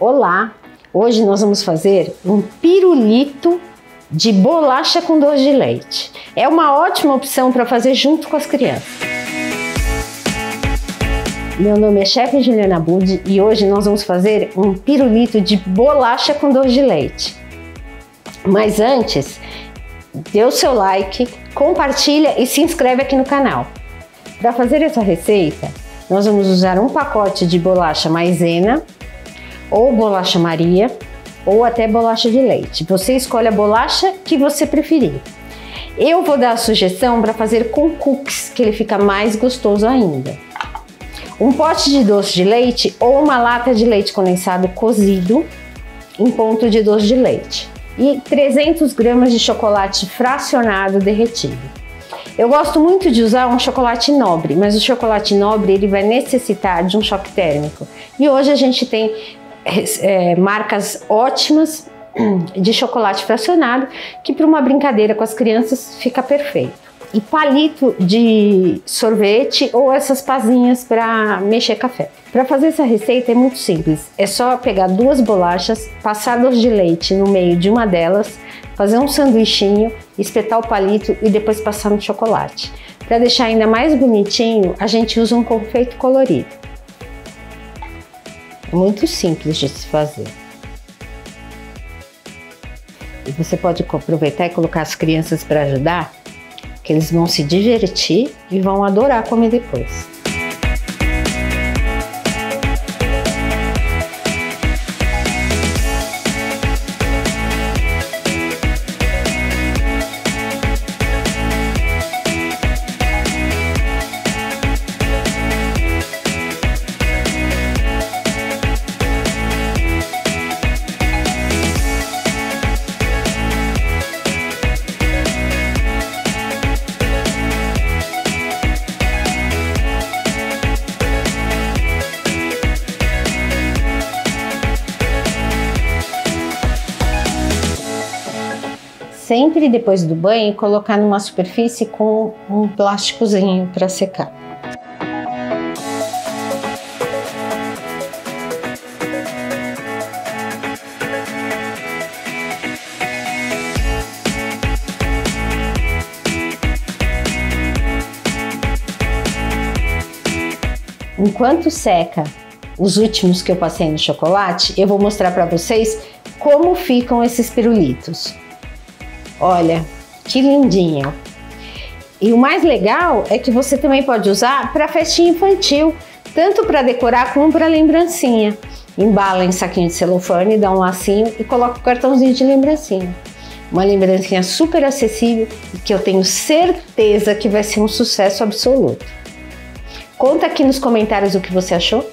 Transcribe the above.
Olá! Hoje nós vamos fazer um pirulito de bolacha com doce de leite. É uma ótima opção para fazer junto com as crianças. Meu nome é Chefe Juliana Budi e hoje nós vamos fazer um pirulito de bolacha com doce de leite. Mas antes, dê o seu like, compartilha e se inscreve aqui no canal. Para fazer essa receita, nós vamos usar um pacote de bolacha maisena ou bolacha Maria, ou até bolacha de leite. Você escolhe a bolacha que você preferir. Eu vou dar a sugestão para fazer com cookies, que ele fica mais gostoso ainda. Um pote de doce de leite ou uma lata de leite condensado cozido em ponto de doce de leite e 300 gramas de chocolate fracionado derretido. Eu gosto muito de usar um chocolate nobre, mas o chocolate nobre ele vai necessitar de um choque térmico. E hoje a gente tem é, marcas ótimas de chocolate fracionado que para uma brincadeira com as crianças fica perfeito. E palito de sorvete ou essas pazinhas para mexer café. Para fazer essa receita é muito simples. É só pegar duas bolachas, passar doce de leite no meio de uma delas, fazer um sanduichinho, espetar o palito e depois passar no chocolate. Para deixar ainda mais bonitinho, a gente usa um confeito colorido muito simples de se fazer. E você pode aproveitar e colocar as crianças para ajudar, que eles vão se divertir e vão adorar comer depois. Sempre depois do banho colocar numa superfície com um plásticozinho para secar. Enquanto seca os últimos que eu passei no chocolate, eu vou mostrar para vocês como ficam esses pirulitos. Olha, que lindinho. E o mais legal é que você também pode usar para festinha infantil, tanto para decorar como para lembrancinha. Embala em saquinho de celofane, dá um lacinho e coloca o cartãozinho de lembrancinha. Uma lembrancinha super acessível e que eu tenho certeza que vai ser um sucesso absoluto. Conta aqui nos comentários o que você achou.